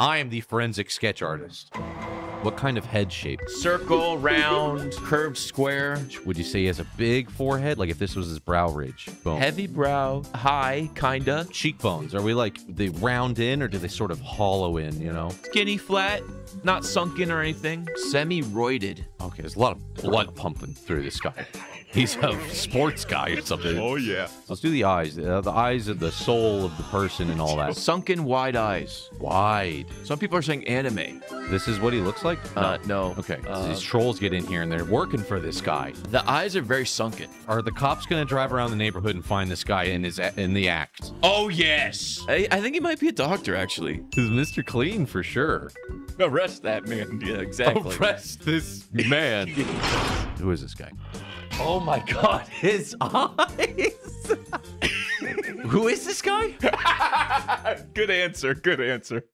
I am the forensic sketch artist. What kind of head shape? Circle, round, curved square. Would you say he has a big forehead? Like if this was his brow ridge? Boom. Heavy brow, high, kinda. cheekbones. Are we like they round in or do they sort of hollow in, you know? Skinny, flat, not sunken or anything. Semi-roided. Okay, there's a lot of blood pumping through this guy. He's a sports guy or something. Oh yeah. Let's do the eyes. Uh, the eyes of the soul of the person and all that. Sunken, wide eyes. Wide. Some people are saying anime. This is what he looks like? Uh, no. Okay, Uh, these trolls get in here and they're working for this guy. the eyes are very sunken. Are the cops gonna drive around the neighborhood and find this guy in his in the act? Oh, yes. I, I think he might be a doctor, actually. He's Mr. Clean for sure. Arrest that man. Yeah, exactly. Arrest this man. Who is this guy? Oh, my God. His eyes. Who is this guy? Good answer. Good answer.